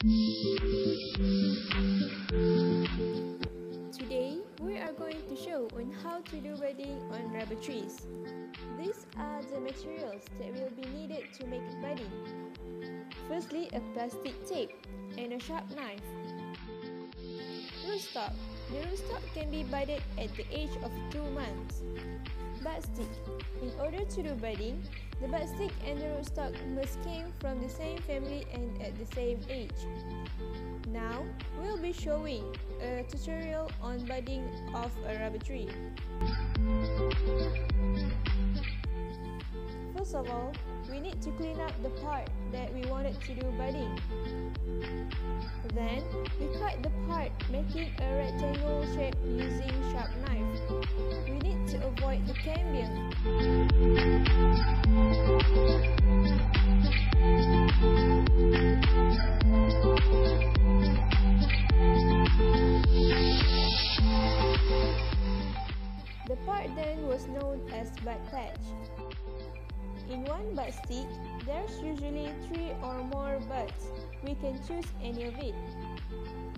Today, we are going to show on how to do budding on rubber trees. These are the materials that will be needed to make budding. Firstly, a plastic tape and a sharp knife. The rootstock can be budded at the age of 2 months. Budstick. In order to do budding, the budstick and the rootstock must came from the same family and at the same age. Now, we'll be showing a tutorial on budding of a rubber tree. First of all, we need to clean up the part that we wanted to do budding. Then, we cut the part making a rectangle shape using sharp knife. We need to avoid the cambium. The part then was known as bud patch. In one bud stick, there's usually three or more buds. We can choose any of it.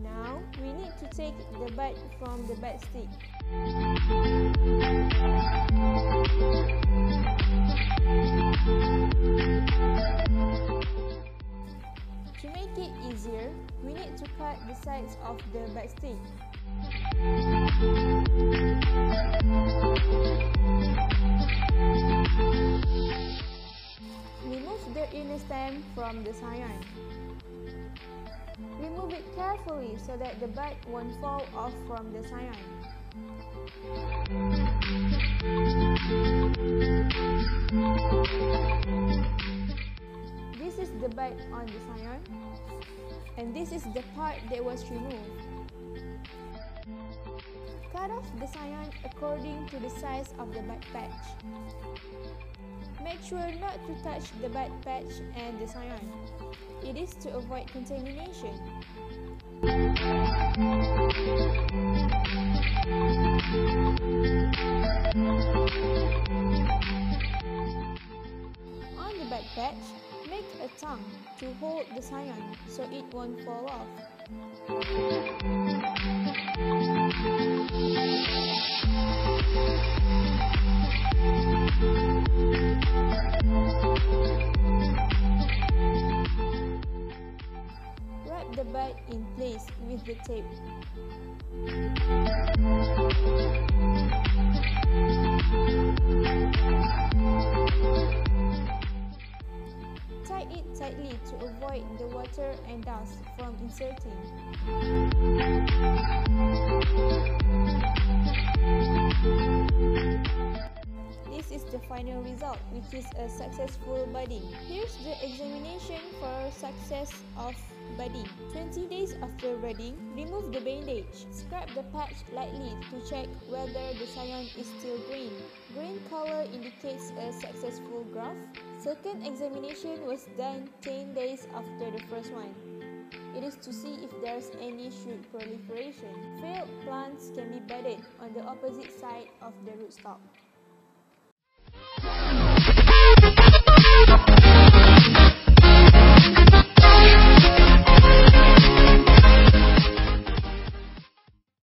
Now, we need to take the bud from the bud stick. To make it easier, we need to cut the sides of the bud stick. The stem from the scion. Remove it carefully so that the bud won't fall off from the scion. This is the bud on the scion and this is the part that was removed. Cut off the scion according to the size of the bud patch. Sure not to touch the bud patch and the scion. It is to avoid contamination. On the bud patch, make a tongue to hold the scion so it won't fall off. Wrap the bud in place with the tape. Tie it tightly to avoid the water and dust from inserting. Is the final result, which is a successful budding. Here's the examination for success of budding. 20 days after budding, remove the bandage. Scrub the patch lightly to check whether the scion is still green. Green color indicates a successful graft. Second examination was done 10 days after the first one. It is to see if there's any shoot proliferation. Failed plants can be budded on the opposite side of the rootstock. Thank you.